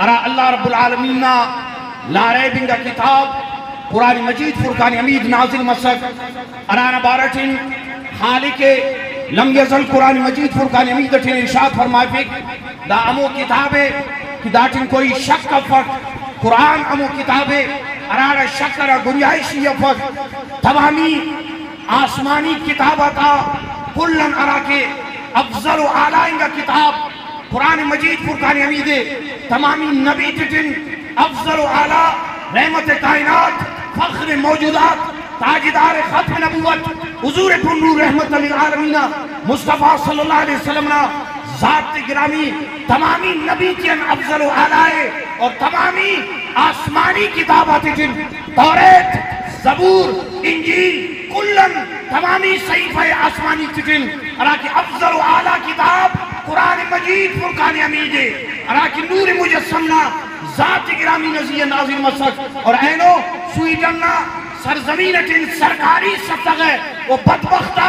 ارا اللہ رب العالمین لارے بنگا کتاب، قرآن مجید، فرقان امید نازل مسک ارانا بارٹن خالق لم یزل قرآن مجید، فرقان امید اٹھن ارشاد فرمائے فک دا امو کتابے کہ داٹن کوئی شک کا فرق، قرآن امو کتابے ارانا شک را گنجائشی فرق تمامی آسمانی کتاب کتابتا کلن ارا کے افضل و اعلائیں گا کتاب قرآن مجید فرقان حمید تمامی نبی ٹٹن افضل و اعلیٰ رحمت کائنات، فخر موجودات، تاجدار ختم نبوت، حضور پر رحمت للعالمین، مصطفیٰ صلی اللہ علیہ وسلم ذات گرامی، تمامی نبی تین افضل و اعلیٰ اور تمامی آسمانی کتابات جن توریت زبور، انجیل، کلن، تمامی صحیفہ آسمانی تجن اراکی افضل و اعلیٰ کتاب قرآن مجید، فرقان امید اراکی نور مجسمنا ذات گرامی نزی نازل مسک اور اینو، سوئی جنہ سرزمین اٹھن سرکاری ستغ ہے، وہ بدبختہ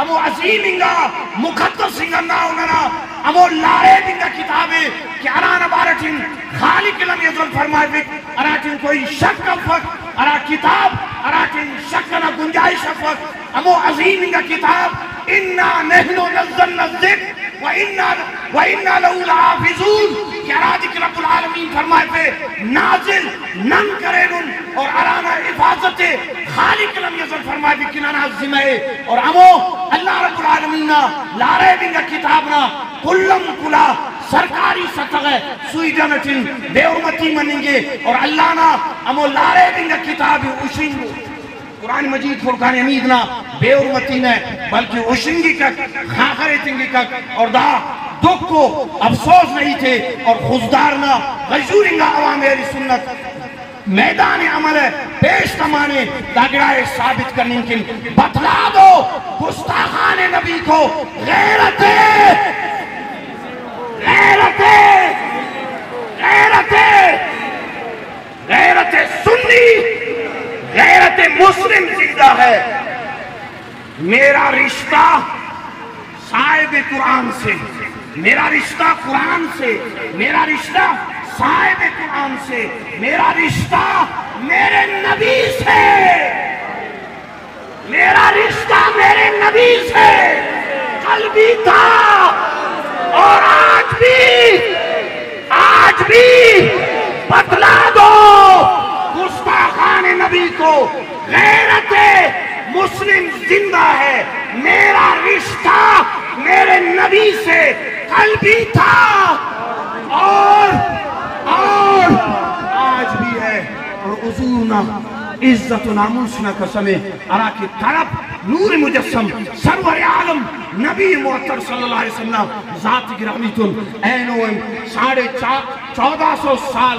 امو عظیم انگا، مقدس انگا نا انگا امو لارے دنگا کتابے کہ ارانا بارٹن خالق لم یزل فرمائے بک اراتن کوئی شک کا فق ارا کتاب، اراتن شک کا گنجائش فق امو عظیم انگا کتاب، انا نحنو نزل نزل وَإِنَّا لَهُ لَحَافِظُونَ۔ کہ ارادک رب العالمین فرمائے پہ نازل نن کرے اور ارانا حفاظت خالق لم یزل فرمائے بھی کنانا ذمہ اور امو اللہ رب العالمین لارے بنگا کتابنا کلم کلا، سرکاری سطح ہے سوئی جنٹن بے امتی مننگے۔ اور اللہ نا امو لارے بنگا کتابی اشنگو قرآن مجید فرقان امیدنا بے ارمتی نے، بلکہ اشنگی کک خاخر تنگی کک، اور دا دکھ کو افسوس نہیں تھے، اور خزدارنا غجورنگا عوام اہلی سنت میدان عمل ہے پیش تمانے داگرائے ثابت کرنے کن بطلا دو، گستاخان نبی کو غیرت غیرت غیرت غیرت سنی غیرت مسلم زندہ ہے۔ میرا رشتہ صاحب قرآن سے، میرا رشتہ قرآن سے، میرا رشتہ صاحب قرآن سے، میرا رشتہ میرے نبی سے۔ میرا رشتہ میرے نبی سے۔ کل بھی تھا اور آج بھی آج بھی۔ بتلا دو، گستاخان نبی کو مسلم زندہ ہے۔ میرا رشتہ میرے نبی سے کل بھی تھا۔ اور اور آج بھی ہے۔ اور حضورنا عزت و ناموسنا قسمیں ارا کی طرف نور مجسم، سرور عالم، نبی معطر صلی اللہ علیہ وسلم، ذات گرامی تن۔ اینو ساڑھے چودہ سو سال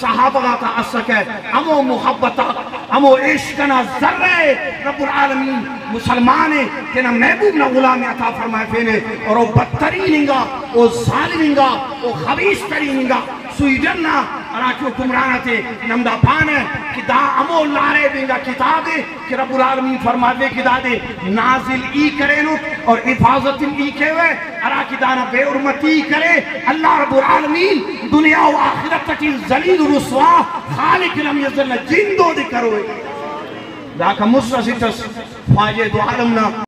صحابہ کا عصق ہے امو محبتہ محبتا امو عشقنا ذرہ رب العالمین مسلمانے کہ نہ محبوب نہ غلام عطا فرمائے فینے، اور وہ بدتریننگا وہ ظالمنگا وہ خبیص ترین تریننگا سوئی جنہ اراکیو کمرانا تے نمدہ پانے کہ دا امو لارے بینگا ہے کہ رب العالمین فرمائے کہ دا دے نازل ای کرے نو اور حفاظت ای ہوئے اراکدانہ بے عرمتی کرے۔ اللہ رب العالمین دنیا و آخرت تکی زلید و رسوا، خالق لم یزل جندو دے ہوئے ذاکہ مصر ستس فاجد و عالمنا